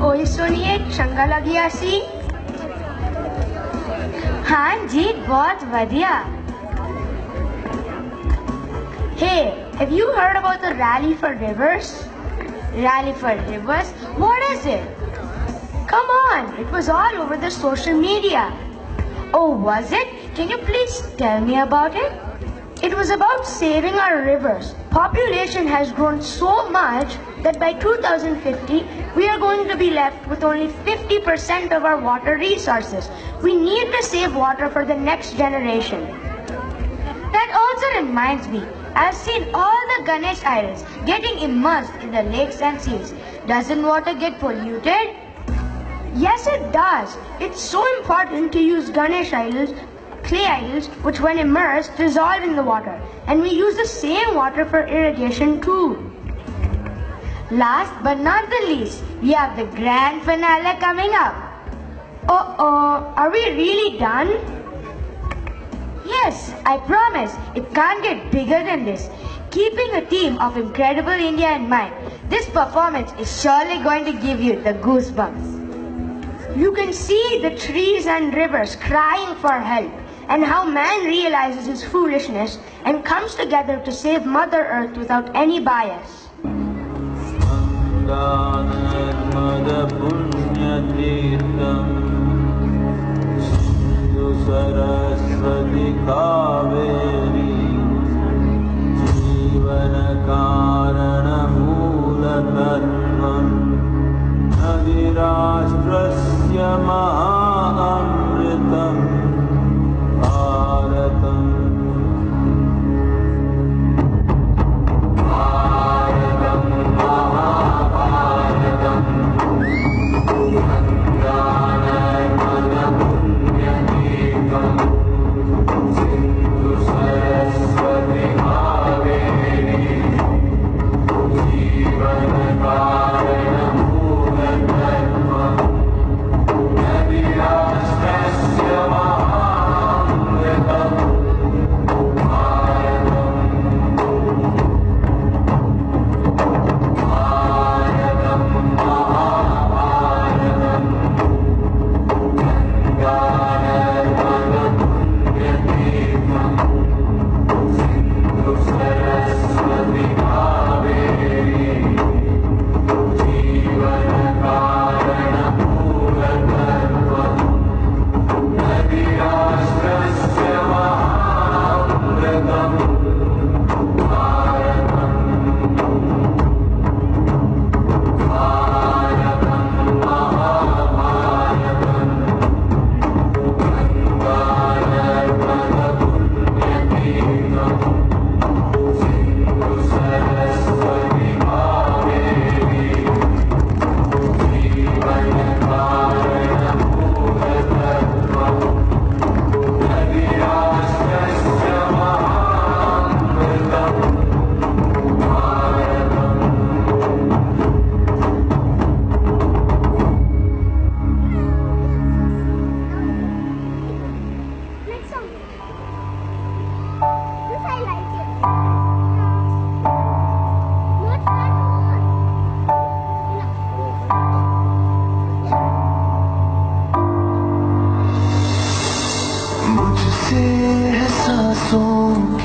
ઓગણીસો ની એક ચંગા લાગ્યા સી Hey, have you heard about the Rally for Rivers? Rally for Rivers? What is it? Come on, it was all over the social media. Oh, was it? Can you please tell me about it? It was about saving our rivers. Population has grown so much that by 2050 we are going to be left with only 50% of our water resources. We need to save water for the next generation. That also reminds me, I've seen all the Ganesh idols getting immersed in the lakes and seas. Doesn't water get polluted? Yes, it does. It's so important to use Ganesh idols, clay idols, which when immersed dissolve in the water. And we use the same water for irrigation too. Last but not the least, we have the grand finale coming up. Uh-oh, are we really done? Yes, I promise. It can't get bigger than this. Keeping a team of incredible India in mind, this performance is surely going to give you the goosebumps. You can see the trees and rivers crying for help, and how man realizes his foolishness and comes together to save Mother Earth without any bias.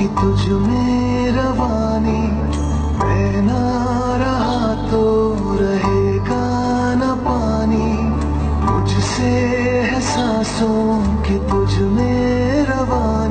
की तुझ में रवानी मैं रहा तो रहेगा न पानी। मुझसे है की तुझ में रवानी।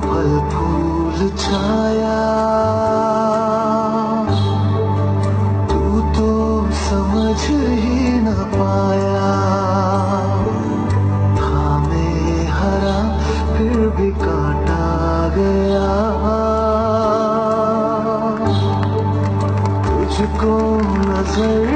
फल फूल छाया। तू तो समझ ही न पाया। था हरा, फिर भी काटा गया। तुझको नज़र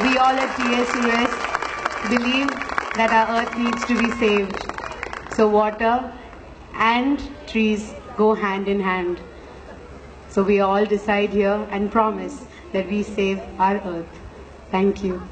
We all at TSUS believe that our earth needs to be saved. So water and trees go hand in hand. So we all decide here and promise that we save our earth. Thank you.